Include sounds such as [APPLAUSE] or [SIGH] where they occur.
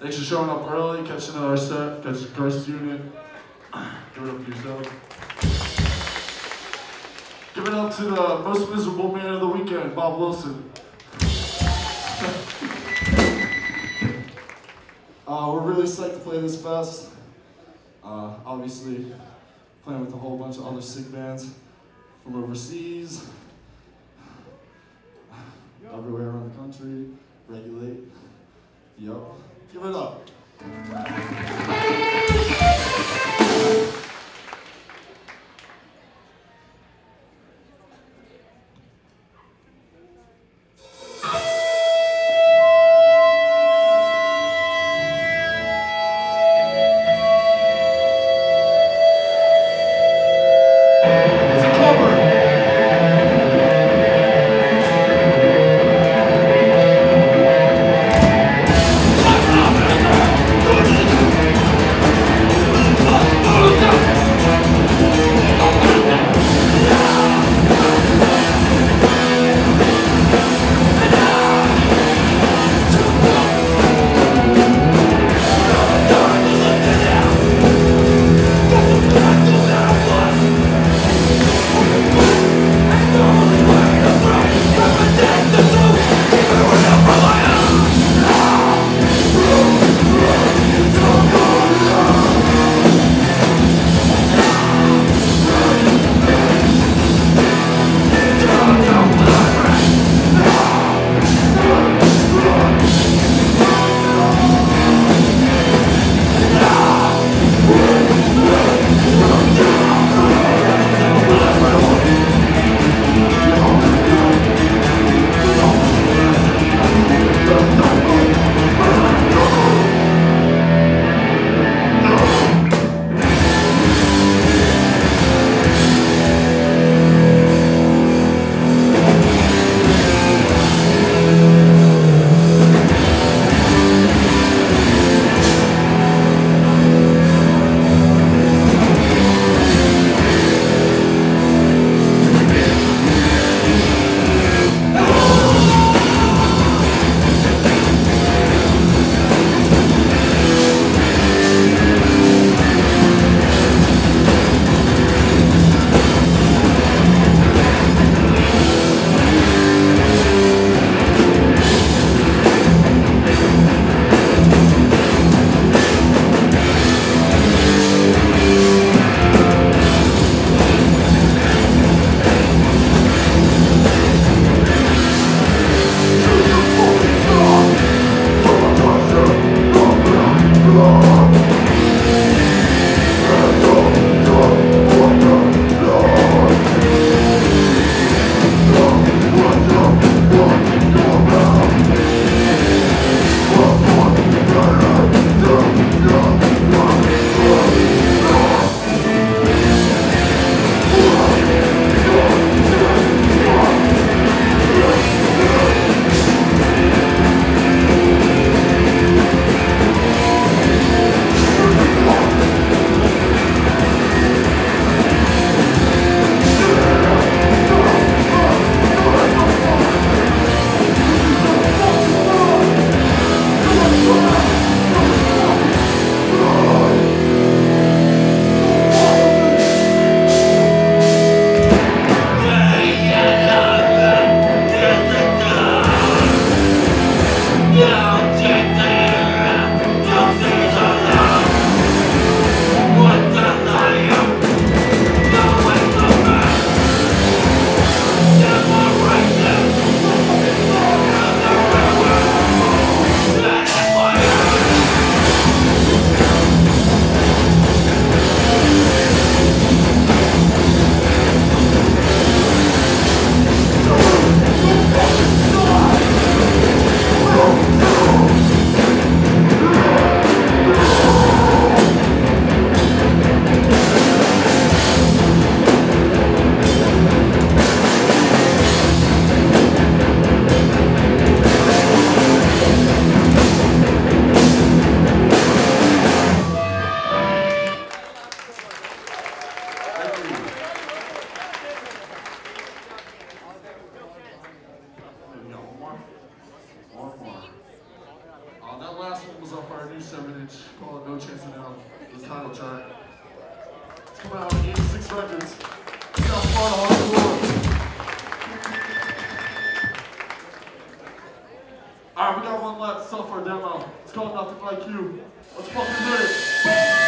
Thanks for showing up early, catching our set, catching Crisis Unit. Give it up for yourself. Give it up to the most miserable man of the weekend, Bob Wilson. [LAUGHS] uh, we're really psyched to play this fest. Uh, obviously, playing with a whole bunch of other sick bands from overseas, 7-inch called No Chance in Hell, the title track. It's coming out on 86 Records. We got fun on tour. Alright, we got one left, sell for demo. It's called Nothing Like You. Let's fucking do it.